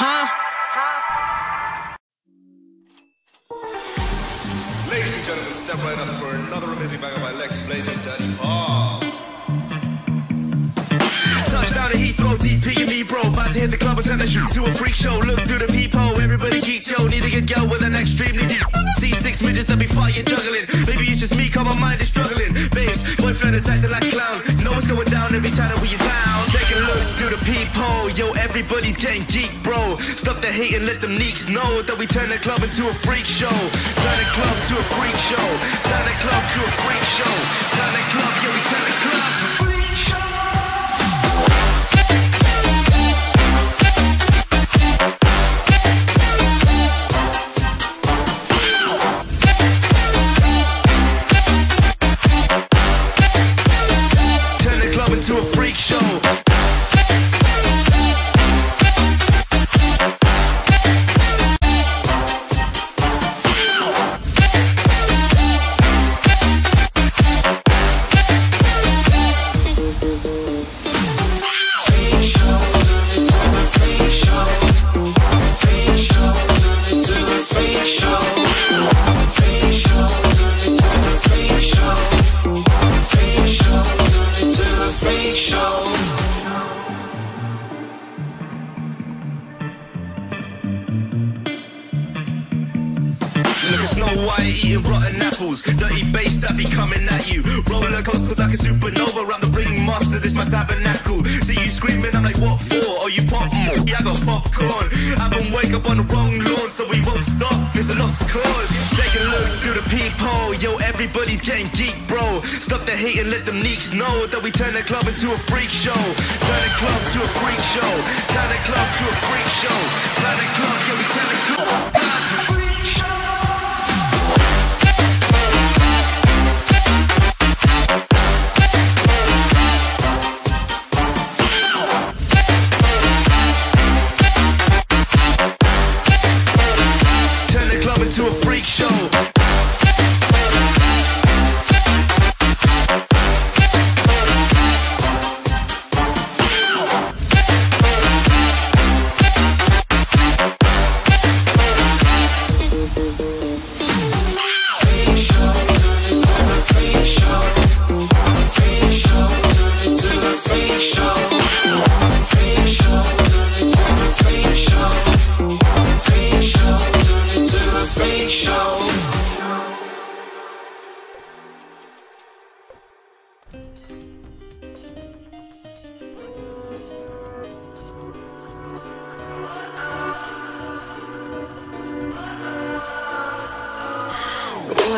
Huh? Ladies and gentlemen, step right up for another amazing banger by Lex Blaze and Daddy Paul. Touchdown to Heathrow, DP and me, bro. About to hit the club and turn the shoot to a freak show. Look through the peephole, everybody geeks, yo. Need to get girl with an extremely deep. See six midgets that be fighting, juggling. Maybe it's just me, cause my mind is struggling. Babes, boyfriend is acting like a clown. Know what's going down every time that we town. Take a look through the peephole, yo. Getting geek, bro. Stop the hate and let them neeks know that we turn the club into a freak show. Turn the club to a freak show. Turn the club to a freak show. Turn the club, yeah, we turn the club to a freak show. Turn the club into a freak show. Look at Snow White eating rotten apples. Dirty bass that be coming at you. Roller coasters like a supernova. I'm the ring master, this my tabernacle. See you screaming, I'm like, what for? Oh, you pop? Yeah, I got popcorn. I've been wake up on the wrong lawn, so we won't stop. It's a lost cause. Take a look through the peephole. Yo, everybody's getting geek, bro. Stop the hate and let them neeks know that we turn the club into a freak show. Turn the club to a freak show. Turn the club to a freak show. Turn the club, yeah, we turn the club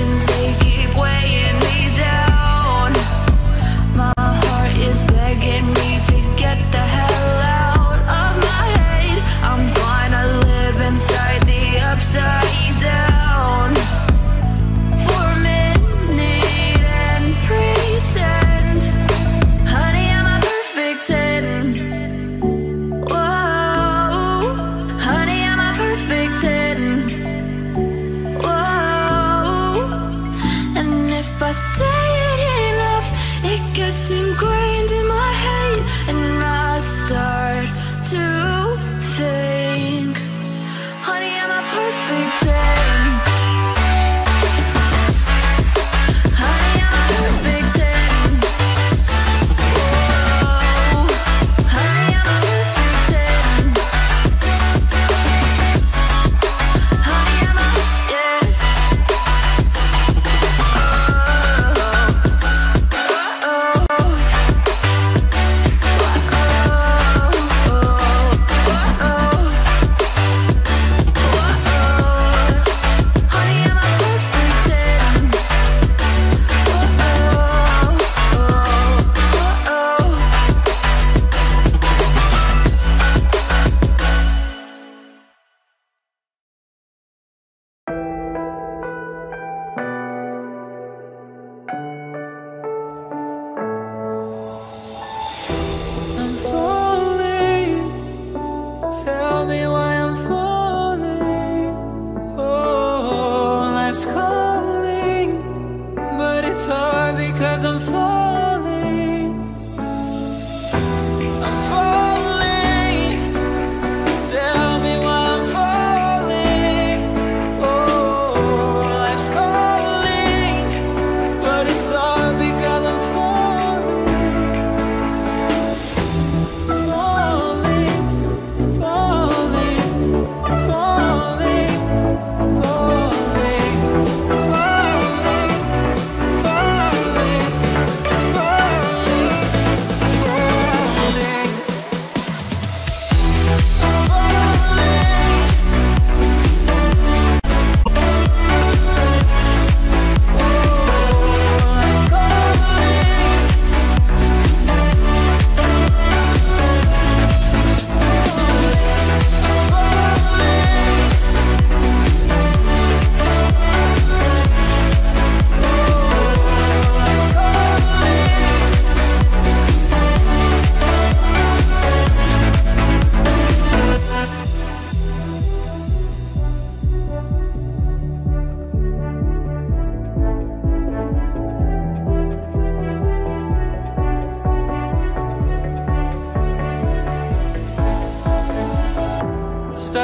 emotions they